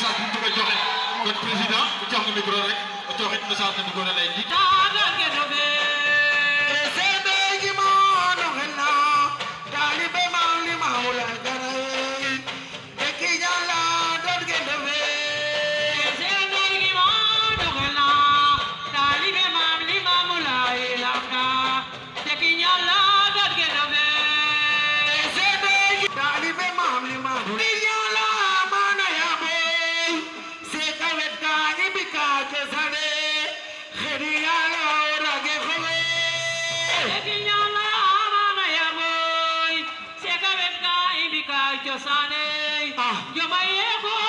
message bu ñu bëgg a joxe. Kon président bu jox nga micro rek joxe. message na micro lay di Daouda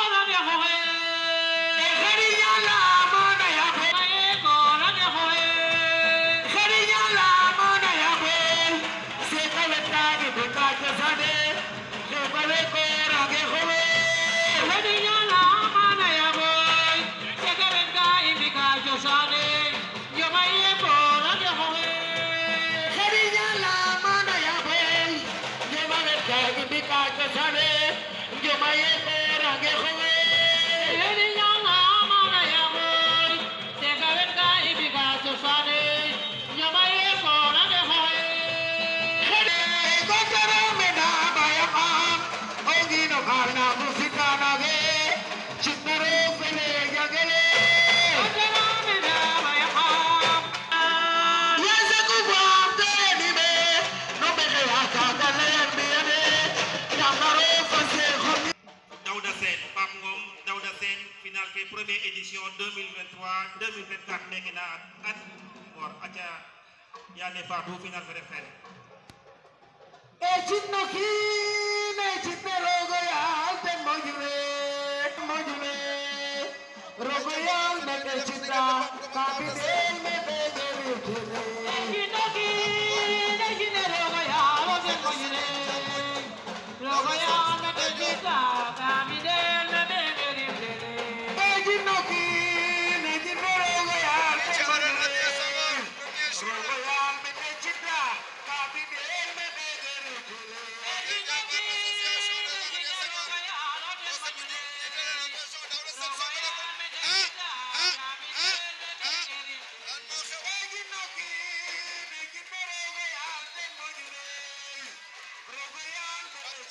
Ngom Daouda Sène final ke première édition 2023 2024 nekk na ak Ngor aca Yande Fatou final fe ref xene e jitno kiin e jitne rogo yaal ten mojule mojule rogo yaal neke jitna kapiten me ɓe ɓe ɓe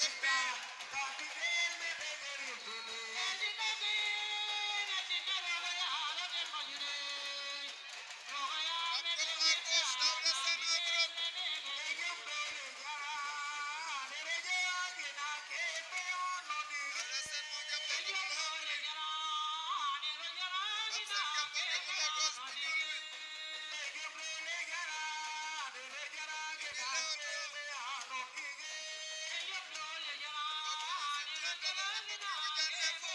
Magic Band. Thank you.